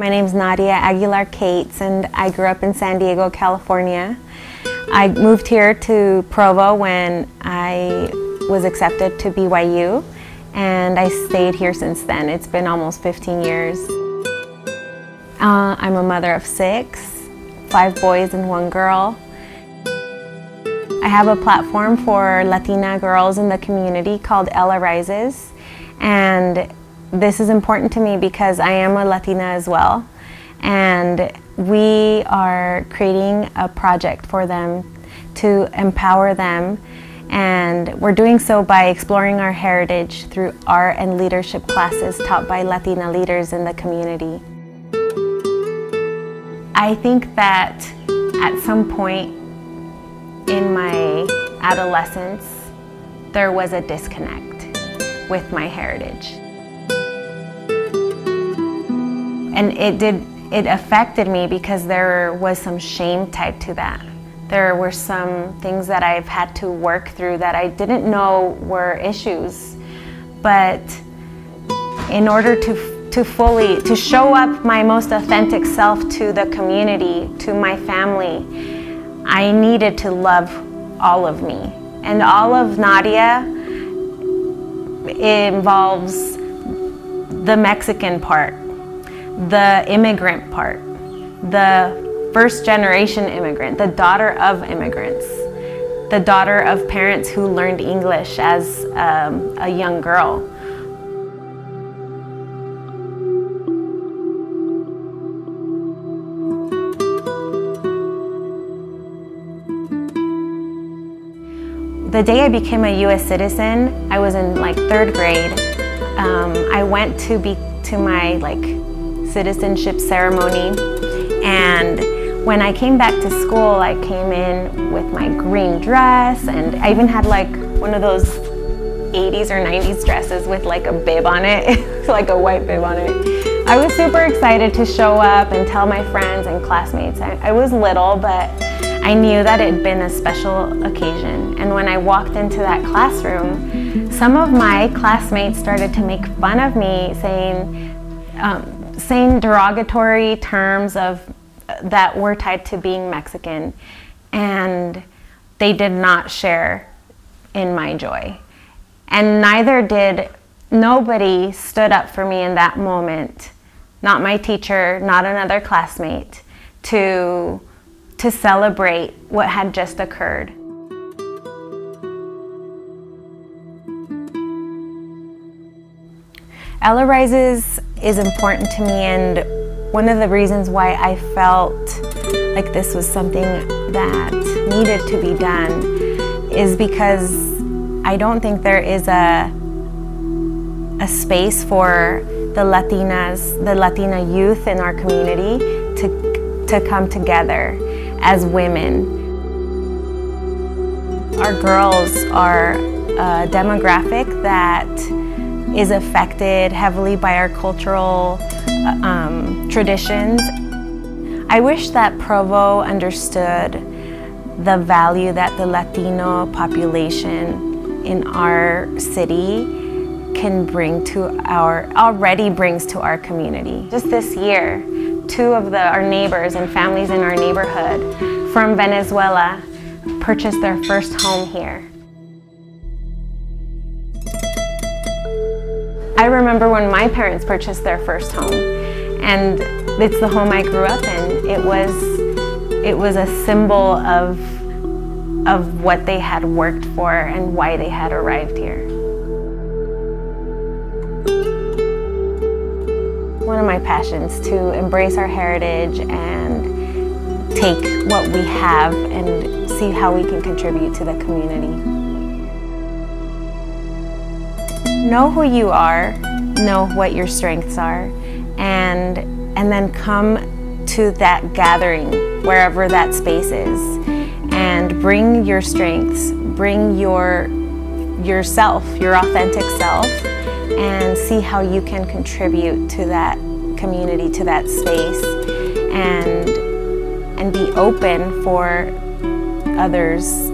My name is Nadia Aguilar Cates and I grew up in San Diego, California. I moved here to Provo when I was accepted to BYU and I stayed here since then. It's been almost 15 years. Uh, I'm a mother of six, five boys and one girl. I have a platform for Latina girls in the community called Ella Rises and this is important to me because I am a Latina as well. And we are creating a project for them to empower them. And we're doing so by exploring our heritage through art and leadership classes taught by Latina leaders in the community. I think that at some point in my adolescence, there was a disconnect with my heritage. And it did, it affected me because there was some shame tied to that. There were some things that I've had to work through that I didn't know were issues. But in order to, to fully, to show up my most authentic self to the community, to my family, I needed to love all of me. And all of Nadia involves the Mexican part, the immigrant part, the first generation immigrant, the daughter of immigrants, the daughter of parents who learned English as um, a young girl. The day I became a U.S. citizen, I was in like third grade. Um, I went to be to my like citizenship ceremony. And when I came back to school, I came in with my green dress and I even had like one of those 80s or 90s dresses with like a bib on it, like a white bib on it. I was super excited to show up and tell my friends and classmates. I, I was little, but I knew that it had been a special occasion. And when I walked into that classroom, some of my classmates started to make fun of me saying, um, saying derogatory terms of uh, that were tied to being Mexican, and they did not share in my joy. And neither did nobody stood up for me in that moment, not my teacher, not another classmate, to, to celebrate what had just occurred. Ella Rises is important to me and one of the reasons why I felt like this was something that needed to be done is because I don't think there is a, a space for the Latinas, the Latina youth in our community to, to come together as women. Our girls are a demographic that is affected heavily by our cultural uh, um, traditions. I wish that Provo understood the value that the Latino population in our city can bring to our, already brings to our community. Just this year, two of the, our neighbors and families in our neighborhood from Venezuela purchased their first home here. I remember when my parents purchased their first home and it's the home I grew up in. It was, it was a symbol of, of what they had worked for and why they had arrived here. One of my passions to embrace our heritage and take what we have and see how we can contribute to the community. Know who you are, know what your strengths are, and, and then come to that gathering, wherever that space is, and bring your strengths, bring your yourself, your authentic self, and see how you can contribute to that community, to that space, and, and be open for others